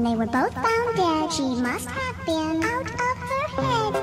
and they were both found dead. She must have been out of her head.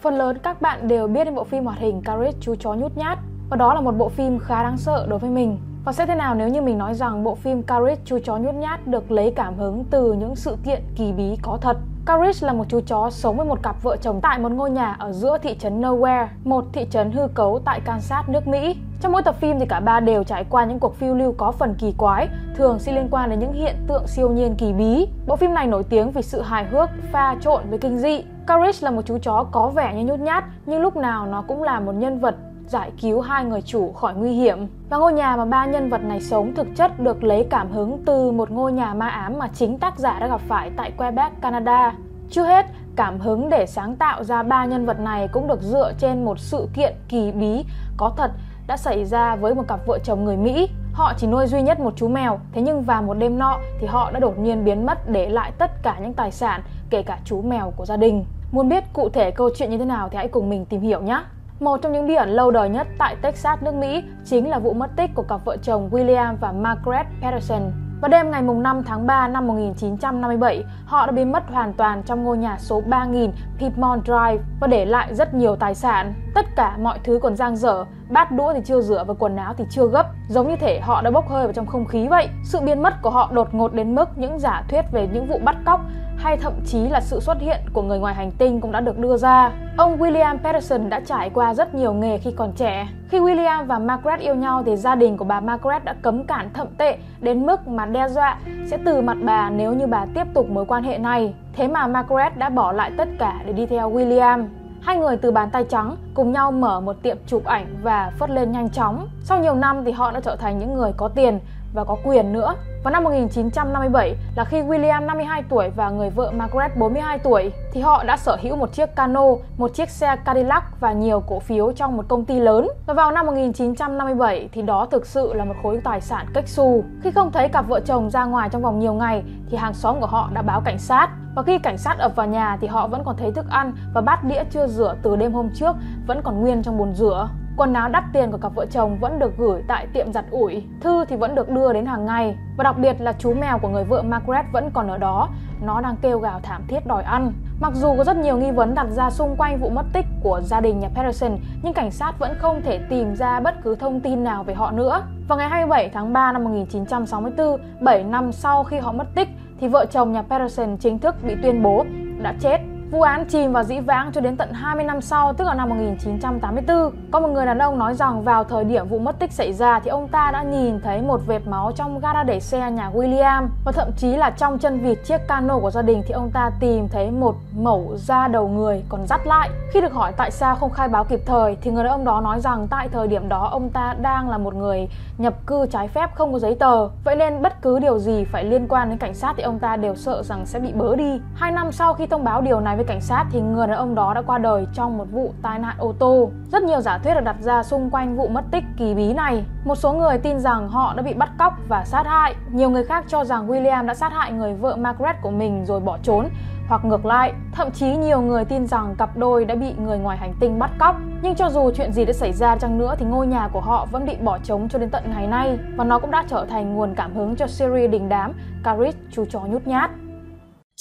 Phần lớn các bạn đều biết đến bộ phim hoạt hình Carrot chú chó nhút nhát và đó là một bộ phim khá đáng sợ đối với mình. Và sẽ thế nào nếu như mình nói rằng bộ phim Carrot chú chó nhút nhát được lấy cảm hứng từ những sự kiện kỳ bí có thật? Courage là một chú chó sống với một cặp vợ chồng tại một ngôi nhà ở giữa thị trấn Nowhere, một thị trấn hư cấu tại Kansas, nước Mỹ. Trong mỗi tập phim thì cả ba đều trải qua những cuộc phiêu lưu có phần kỳ quái, thường sẽ liên quan đến những hiện tượng siêu nhiên kỳ bí. Bộ phim này nổi tiếng vì sự hài hước pha trộn với kinh dị. Courage là một chú chó có vẻ như nhút nhát, nhưng lúc nào nó cũng là một nhân vật giải cứu hai người chủ khỏi nguy hiểm. Và ngôi nhà mà ba nhân vật này sống thực chất được lấy cảm hứng từ một ngôi nhà ma ám mà chính tác giả đã gặp phải tại Quebec, Canada. Chưa hết, cảm hứng để sáng tạo ra ba nhân vật này cũng được dựa trên một sự kiện kỳ bí có thật đã xảy ra với một cặp vợ chồng người Mỹ. Họ chỉ nuôi duy nhất một chú mèo, thế nhưng vào một đêm nọ thì họ đã đột nhiên biến mất để lại tất cả những tài sản, kể cả chú mèo của gia đình. Muốn biết cụ thể câu chuyện như thế nào thì hãy cùng mình tìm hiểu nhé. Một trong những bí ẩn lâu đời nhất tại Texas, nước Mỹ chính là vụ mất tích của cặp vợ chồng William và Margaret Patterson. Vào đêm ngày 5 tháng 3 năm 1957, họ đã biến mất hoàn toàn trong ngôi nhà số 3000 Piedmont Drive và để lại rất nhiều tài sản. Tất cả mọi thứ còn dang dở, bát đũa thì chưa rửa và quần áo thì chưa gấp, giống như thể họ đã bốc hơi vào trong không khí vậy. Sự biến mất của họ đột ngột đến mức những giả thuyết về những vụ bắt cóc hay thậm chí là sự xuất hiện của người ngoài hành tinh cũng đã được đưa ra. Ông William Patterson đã trải qua rất nhiều nghề khi còn trẻ. Khi William và Margaret yêu nhau thì gia đình của bà Margaret đã cấm cản thậm tệ đến mức mà đe dọa sẽ từ mặt bà nếu như bà tiếp tục mối quan hệ này. Thế mà Margaret đã bỏ lại tất cả để đi theo William. Hai người từ bàn tay trắng cùng nhau mở một tiệm chụp ảnh và phất lên nhanh chóng. Sau nhiều năm thì họ đã trở thành những người có tiền và có quyền nữa. Vào năm 1957 là khi William 52 tuổi và người vợ Margaret 42 tuổi thì họ đã sở hữu một chiếc cano, một chiếc xe Cadillac và nhiều cổ phiếu trong một công ty lớn. Và vào năm 1957 thì đó thực sự là một khối tài sản cách xù. Khi không thấy cặp vợ chồng ra ngoài trong vòng nhiều ngày thì hàng xóm của họ đã báo cảnh sát. Và khi cảnh sát ập vào nhà thì họ vẫn còn thấy thức ăn và bát đĩa chưa rửa từ đêm hôm trước vẫn còn nguyên trong bồn rửa. Quần áo đắt tiền của cặp vợ chồng vẫn được gửi tại tiệm giặt ủi, thư thì vẫn được đưa đến hàng ngày. Và đặc biệt là chú mèo của người vợ Margaret vẫn còn ở đó, nó đang kêu gào thảm thiết đòi ăn. Mặc dù có rất nhiều nghi vấn đặt ra xung quanh vụ mất tích của gia đình nhà Patterson, nhưng cảnh sát vẫn không thể tìm ra bất cứ thông tin nào về họ nữa. Vào ngày 27 tháng 3 năm 1964, 7 năm sau khi họ mất tích, thì vợ chồng nhà Patterson chính thức bị tuyên bố đã chết Vụ án chìm vào dĩ vãng cho đến tận 20 năm sau, tức là năm 1984. Có một người đàn ông nói rằng vào thời điểm vụ mất tích xảy ra thì ông ta đã nhìn thấy một vệt máu trong gara để xe nhà William và thậm chí là trong chân vịt chiếc cano của gia đình thì ông ta tìm thấy một mẩu da đầu người còn dắt lại. Khi được hỏi tại sao không khai báo kịp thời thì người đàn ông đó nói rằng tại thời điểm đó ông ta đang là một người nhập cư trái phép không có giấy tờ. Vậy nên bất cứ điều gì phải liên quan đến cảnh sát thì ông ta đều sợ rằng sẽ bị bớ đi. Hai năm sau khi thông báo điều này với cảnh sát thì người đàn ông đó đã qua đời trong một vụ tai nạn ô tô. Rất nhiều giả thuyết được đặt ra xung quanh vụ mất tích kỳ bí này. Một số người tin rằng họ đã bị bắt cóc và sát hại. Nhiều người khác cho rằng William đã sát hại người vợ Margaret của mình rồi bỏ trốn hoặc ngược lại, thậm chí nhiều người tin rằng cặp đôi đã bị người ngoài hành tinh bắt cóc. Nhưng cho dù chuyện gì đã xảy ra chăng nữa thì ngôi nhà của họ vẫn bị bỏ trống cho đến tận ngày nay và nó cũng đã trở thành nguồn cảm hứng cho series đình đám Caris chú chó nhút nhát.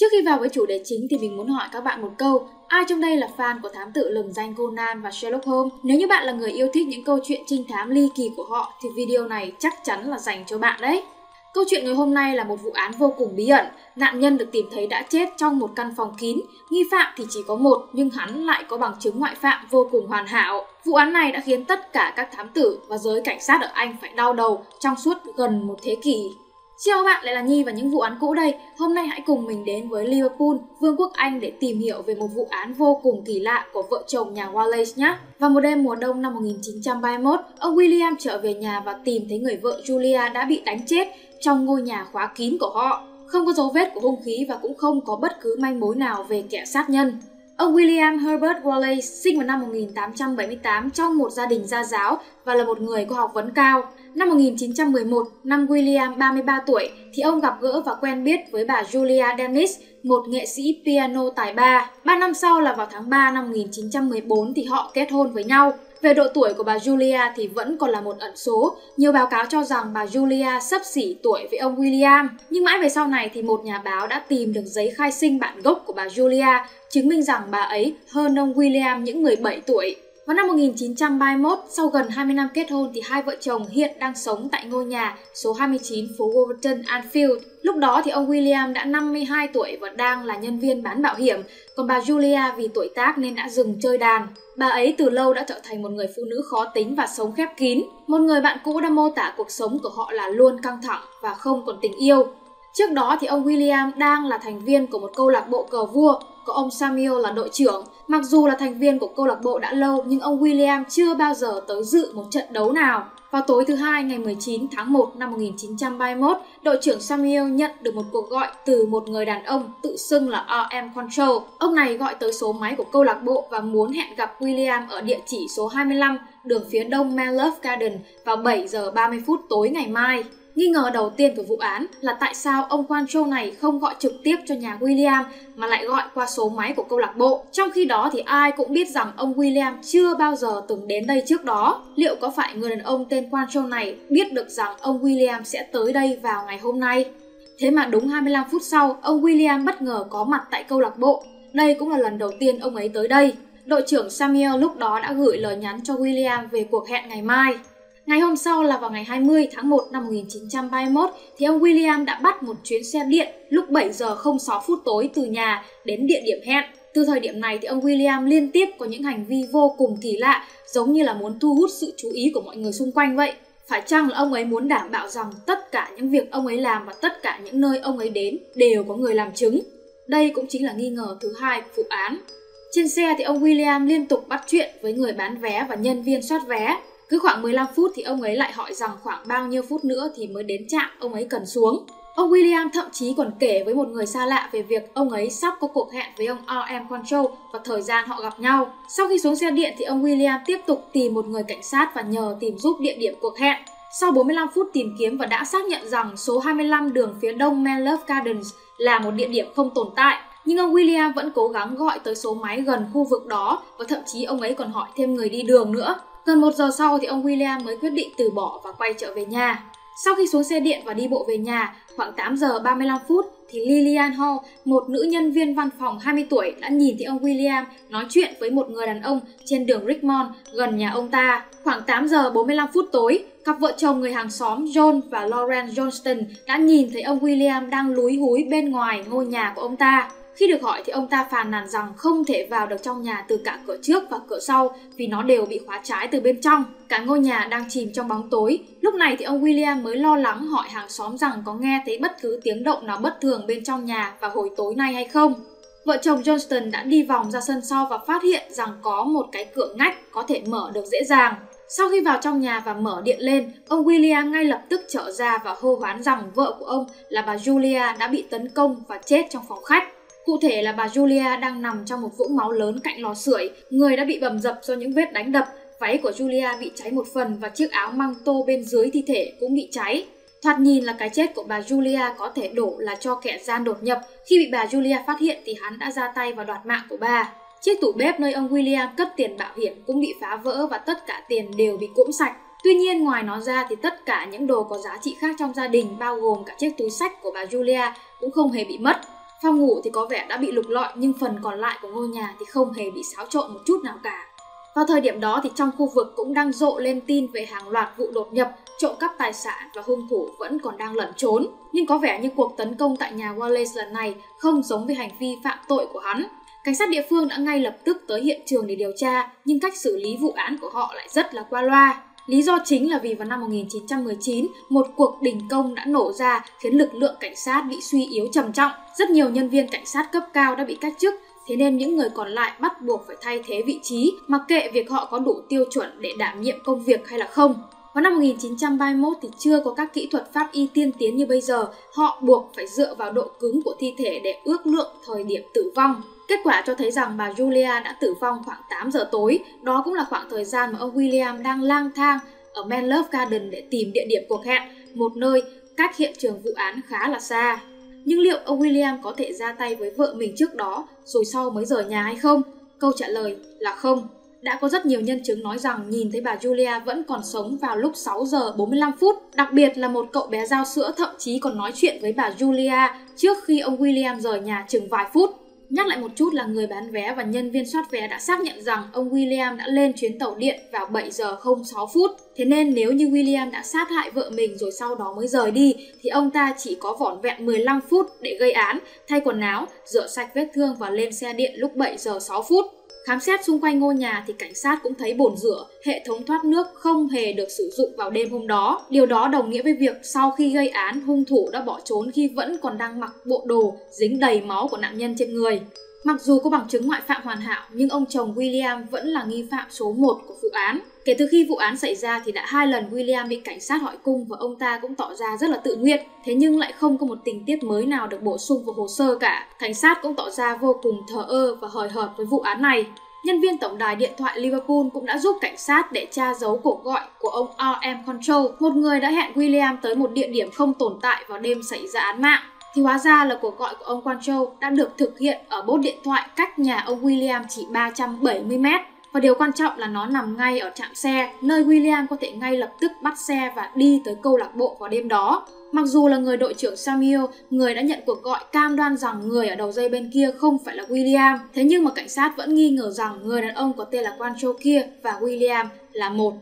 Trước khi vào với chủ đề chính thì mình muốn hỏi các bạn một câu Ai trong đây là fan của thám tử lừng danh Conan và Sherlock Holmes? Nếu như bạn là người yêu thích những câu chuyện trinh thám ly kỳ của họ thì video này chắc chắn là dành cho bạn đấy. Câu chuyện ngày hôm nay là một vụ án vô cùng bí ẩn. Nạn nhân được tìm thấy đã chết trong một căn phòng kín. Nghi phạm thì chỉ có một, nhưng hắn lại có bằng chứng ngoại phạm vô cùng hoàn hảo. Vụ án này đã khiến tất cả các thám tử và giới cảnh sát ở Anh phải đau đầu trong suốt gần một thế kỷ. Chào các bạn, lại là Nhi và những vụ án cũ đây. Hôm nay hãy cùng mình đến với Liverpool, Vương quốc Anh để tìm hiểu về một vụ án vô cùng kỳ lạ của vợ chồng nhà Wallace nhé. Vào một đêm mùa đông năm 1931, ông William trở về nhà và tìm thấy người vợ Julia đã bị đánh chết trong ngôi nhà khóa kín của họ. Không có dấu vết của hung khí và cũng không có bất cứ manh mối nào về kẻ sát nhân. Ông William Herbert Wallace sinh vào năm 1878 trong một gia đình gia giáo và là một người có học vấn cao. Năm 1911, năm William 33 tuổi, thì ông gặp gỡ và quen biết với bà Julia Dennis, một nghệ sĩ piano tài ba. Ba năm sau là vào tháng 3 năm 1914 thì họ kết hôn với nhau. Về độ tuổi của bà Julia thì vẫn còn là một ẩn số. Nhiều báo cáo cho rằng bà Julia sấp xỉ tuổi với ông William. Nhưng mãi về sau này thì một nhà báo đã tìm được giấy khai sinh bản gốc của bà Julia, chứng minh rằng bà ấy hơn ông William những 17 tuổi. Vào năm 1931, sau gần 20 năm kết hôn thì hai vợ chồng hiện đang sống tại ngôi nhà số 29 phố Wolverton, Anfield. Lúc đó thì ông William đã 52 tuổi và đang là nhân viên bán bảo hiểm, còn bà Julia vì tuổi tác nên đã dừng chơi đàn. Bà ấy từ lâu đã trở thành một người phụ nữ khó tính và sống khép kín. Một người bạn cũ đã mô tả cuộc sống của họ là luôn căng thẳng và không còn tình yêu. Trước đó thì ông William đang là thành viên của một câu lạc bộ cờ vua, có ông Samuel là đội trưởng. Mặc dù là thành viên của câu lạc bộ đã lâu nhưng ông William chưa bao giờ tới dự một trận đấu nào. Vào tối thứ hai ngày 19 tháng 1 năm 1931, đội trưởng Samuel nhận được một cuộc gọi từ một người đàn ông tự xưng là RM Control. Ông này gọi tới số máy của câu lạc bộ và muốn hẹn gặp William ở địa chỉ số 25 đường phía đông Melove Garden vào 7 giờ 30 phút tối ngày mai. Nghi ngờ đầu tiên của vụ án là tại sao ông Quan Châu này không gọi trực tiếp cho nhà William mà lại gọi qua số máy của câu lạc bộ. Trong khi đó thì ai cũng biết rằng ông William chưa bao giờ từng đến đây trước đó. Liệu có phải người đàn ông tên Quan Châu này biết được rằng ông William sẽ tới đây vào ngày hôm nay? Thế mà đúng 25 phút sau, ông William bất ngờ có mặt tại câu lạc bộ. Đây cũng là lần đầu tiên ông ấy tới đây. Đội trưởng Samuel lúc đó đã gửi lời nhắn cho William về cuộc hẹn ngày mai. Ngày hôm sau là vào ngày 20 tháng 1 năm 1931 thì ông William đã bắt một chuyến xe điện lúc 7 giờ 06 phút tối từ nhà đến địa điểm hẹn. Từ thời điểm này thì ông William liên tiếp có những hành vi vô cùng kỳ lạ, giống như là muốn thu hút sự chú ý của mọi người xung quanh vậy. Phải chăng là ông ấy muốn đảm bảo rằng tất cả những việc ông ấy làm và tất cả những nơi ông ấy đến đều có người làm chứng? Đây cũng chính là nghi ngờ thứ hai của vụ án. Trên xe thì ông William liên tục bắt chuyện với người bán vé và nhân viên soát vé. Cứ khoảng 15 phút thì ông ấy lại hỏi rằng khoảng bao nhiêu phút nữa thì mới đến trạm ông ấy cần xuống. Ông William thậm chí còn kể với một người xa lạ về việc ông ấy sắp có cuộc hẹn với ông R.M. Control và thời gian họ gặp nhau. Sau khi xuống xe điện thì ông William tiếp tục tìm một người cảnh sát và nhờ tìm giúp địa điểm cuộc hẹn. Sau 45 phút tìm kiếm và đã xác nhận rằng số 25 đường phía đông Menlove Gardens là một địa điểm không tồn tại, nhưng ông William vẫn cố gắng gọi tới số máy gần khu vực đó và thậm chí ông ấy còn hỏi thêm người đi đường nữa. Gần một giờ sau thì ông William mới quyết định từ bỏ và quay trở về nhà. Sau khi xuống xe điện và đi bộ về nhà, khoảng 8 giờ 35 phút thì Lillian Hall, một nữ nhân viên văn phòng 20 tuổi đã nhìn thấy ông William nói chuyện với một người đàn ông trên đường Richmond gần nhà ông ta. Khoảng 8 giờ 45 phút tối, cặp vợ chồng người hàng xóm John và Lauren Johnston đã nhìn thấy ông William đang lúi húi bên ngoài ngôi nhà của ông ta. Khi được hỏi thì ông ta phàn nàn rằng không thể vào được trong nhà từ cả cửa trước và cửa sau vì nó đều bị khóa trái từ bên trong. Cả ngôi nhà đang chìm trong bóng tối. Lúc này thì ông William mới lo lắng hỏi hàng xóm rằng có nghe thấy bất cứ tiếng động nào bất thường bên trong nhà vào hồi tối nay hay không. Vợ chồng Johnston đã đi vòng ra sân sau và phát hiện rằng có một cái cửa ngách có thể mở được dễ dàng. Sau khi vào trong nhà và mở điện lên, ông William ngay lập tức trở ra và hô hoán rằng vợ của ông là bà Julia đã bị tấn công và chết trong phòng khách. Cụ thể là bà Julia đang nằm trong một vũng máu lớn cạnh lò sưởi, người đã bị bầm dập do những vết đánh đập, váy của Julia bị cháy một phần và chiếc áo măng tô bên dưới thi thể cũng bị cháy. Thoạt nhìn là cái chết của bà Julia có thể đổ là cho kẻ gian đột nhập. Khi bị bà Julia phát hiện thì hắn đã ra tay và đoạt mạng của bà. Chiếc tủ bếp nơi ông William cất tiền bảo hiểm cũng bị phá vỡ và tất cả tiền đều bị cũm sạch. Tuy nhiên ngoài nó ra thì tất cả những đồ có giá trị khác trong gia đình bao gồm cả chiếc túi sách của bà Julia cũng không hề bị mất. Phòng ngủ thì có vẻ đã bị lục lọi nhưng phần còn lại của ngôi nhà thì không hề bị xáo trộn một chút nào cả. Vào thời điểm đó thì trong khu vực cũng đang rộ lên tin về hàng loạt vụ đột nhập, trộm cắp tài sản và hung thủ vẫn còn đang lẩn trốn. Nhưng có vẻ như cuộc tấn công tại nhà Wallace lần này không giống với hành vi phạm tội của hắn. Cảnh sát địa phương đã ngay lập tức tới hiện trường để điều tra, nhưng cách xử lý vụ án của họ lại rất là qua loa. Lý do chính là vì vào năm 1919, một cuộc đình công đã nổ ra khiến lực lượng cảnh sát bị suy yếu trầm trọng. Rất nhiều nhân viên cảnh sát cấp cao đã bị cách chức, thế nên những người còn lại bắt buộc phải thay thế vị trí, mặc kệ việc họ có đủ tiêu chuẩn để đảm nhiệm công việc hay là không. Vào năm 1931 thì chưa có các kỹ thuật pháp y tiên tiến như bây giờ, họ buộc phải dựa vào độ cứng của thi thể để ước lượng thời điểm tử vong. Kết quả cho thấy rằng bà Julia đã tử vong khoảng 8 giờ tối, đó cũng là khoảng thời gian mà ông William đang lang thang ở Menlove Garden để tìm địa điểm cuộc hẹn, một nơi cách hiện trường vụ án khá là xa. Nhưng liệu ông William có thể ra tay với vợ mình trước đó rồi sau mới rời nhà hay không? Câu trả lời là không. Đã có rất nhiều nhân chứng nói rằng nhìn thấy bà Julia vẫn còn sống vào lúc 6 giờ 45 phút. Đặc biệt là một cậu bé giao sữa thậm chí còn nói chuyện với bà Julia trước khi ông William rời nhà chừng vài phút. Nhắc lại một chút là người bán vé và nhân viên soát vé đã xác nhận rằng ông William đã lên chuyến tàu điện vào 7 giờ 06 phút. Thế nên nếu như William đã sát hại vợ mình rồi sau đó mới rời đi thì ông ta chỉ có vỏn vẹn 15 phút để gây án, thay quần áo, rửa sạch vết thương và lên xe điện lúc 7 giờ 6 phút. Khám xét xung quanh ngôi nhà thì cảnh sát cũng thấy bồn rửa, hệ thống thoát nước không hề được sử dụng vào đêm hôm đó. Điều đó đồng nghĩa với việc sau khi gây án, hung thủ đã bỏ trốn khi vẫn còn đang mặc bộ đồ dính đầy máu của nạn nhân trên người. Mặc dù có bằng chứng ngoại phạm hoàn hảo, nhưng ông chồng William vẫn là nghi phạm số 1 của vụ án. Kể từ khi vụ án xảy ra thì đã hai lần William bị cảnh sát hỏi cung và ông ta cũng tỏ ra rất là tự nguyện. Thế nhưng lại không có một tình tiết mới nào được bổ sung vào hồ sơ cả. Cảnh sát cũng tỏ ra vô cùng thờ ơ và hời hợt với vụ án này. Nhân viên tổng đài điện thoại Liverpool cũng đã giúp cảnh sát để tra dấu cuộc gọi của ông R.M. Control, một người đã hẹn William tới một địa điểm không tồn tại vào đêm xảy ra án mạng thì hóa ra là cuộc gọi của ông Quancho đã được thực hiện ở bốt điện thoại cách nhà ông William chỉ 370 mét. Và điều quan trọng là nó nằm ngay ở trạm xe, nơi William có thể ngay lập tức bắt xe và đi tới câu lạc bộ vào đêm đó. Mặc dù là người đội trưởng Samuel, người đã nhận cuộc gọi cam đoan rằng người ở đầu dây bên kia không phải là William, thế nhưng mà cảnh sát vẫn nghi ngờ rằng người đàn ông có tên là Quancho kia và William là một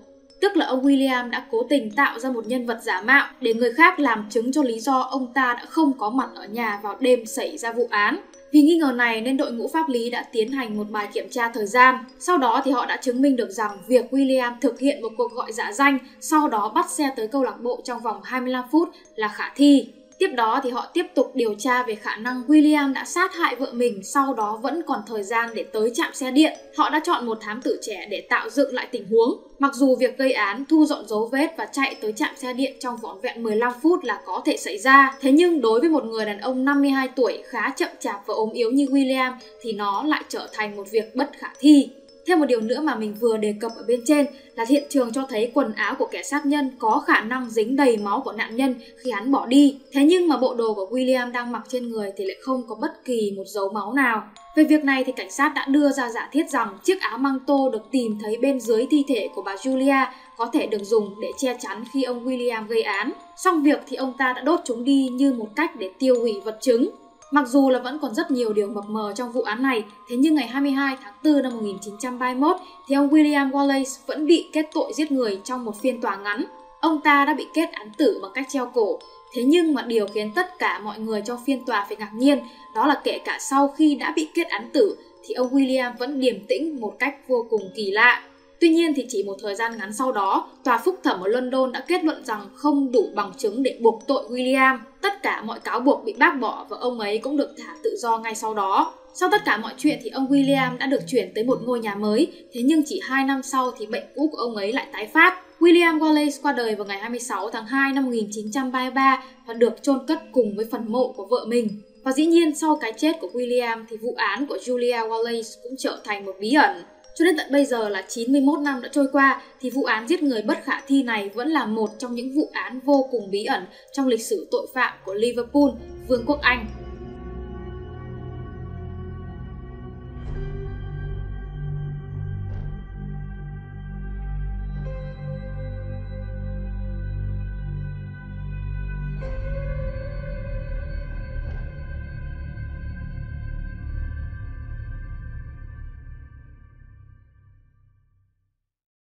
tức là ông William đã cố tình tạo ra một nhân vật giả mạo để người khác làm chứng cho lý do ông ta đã không có mặt ở nhà vào đêm xảy ra vụ án. Vì nghi ngờ này nên đội ngũ pháp lý đã tiến hành một bài kiểm tra thời gian. Sau đó thì họ đã chứng minh được rằng việc William thực hiện một cuộc gọi giả danh, sau đó bắt xe tới câu lạc bộ trong vòng 25 phút là khả thi. Tiếp đó thì họ tiếp tục điều tra về khả năng William đã sát hại vợ mình sau đó vẫn còn thời gian để tới trạm xe điện. Họ đã chọn một thám tử trẻ để tạo dựng lại tình huống. Mặc dù việc gây án, thu dọn dấu vết và chạy tới trạm xe điện trong vỏn vẹn 15 phút là có thể xảy ra, thế nhưng đối với một người đàn ông 52 tuổi khá chậm chạp và ốm yếu như William thì nó lại trở thành một việc bất khả thi. Thêm một điều nữa mà mình vừa đề cập ở bên trên là hiện trường cho thấy quần áo của kẻ sát nhân có khả năng dính đầy máu của nạn nhân khi hắn bỏ đi. Thế nhưng mà bộ đồ của William đang mặc trên người thì lại không có bất kỳ một dấu máu nào. Về việc này thì cảnh sát đã đưa ra giả thiết rằng chiếc áo măng tô được tìm thấy bên dưới thi thể của bà Julia có thể được dùng để che chắn khi ông William gây án. Xong việc thì ông ta đã đốt chúng đi như một cách để tiêu hủy vật chứng. Mặc dù là vẫn còn rất nhiều điều mập mờ trong vụ án này, thế nhưng ngày 22 tháng 4 năm 1931 thì ông William Wallace vẫn bị kết tội giết người trong một phiên tòa ngắn. Ông ta đã bị kết án tử bằng cách treo cổ. Thế nhưng mà điều khiến tất cả mọi người trong phiên tòa phải ngạc nhiên đó là kể cả sau khi đã bị kết án tử thì ông William vẫn điềm tĩnh một cách vô cùng kỳ lạ. Tuy nhiên thì chỉ một thời gian ngắn sau đó, tòa phúc thẩm ở London đã kết luận rằng không đủ bằng chứng để buộc tội William. Tất cả mọi cáo buộc bị bác bỏ và ông ấy cũng được thả tự do ngay sau đó. Sau tất cả mọi chuyện thì ông William đã được chuyển tới một ngôi nhà mới, thế nhưng chỉ 2 năm sau thì bệnh cũ của ông ấy lại tái phát. William Wallace qua đời vào ngày 26 tháng 2 năm 1933 và được chôn cất cùng với phần mộ của vợ mình. Và dĩ nhiên sau cái chết của William thì vụ án của Julia Wallace cũng trở thành một bí ẩn. Cho đến tận bây giờ là 91 năm đã trôi qua thì vụ án giết người bất khả thi này vẫn là một trong những vụ án vô cùng bí ẩn trong lịch sử tội phạm của Liverpool, Vương quốc Anh.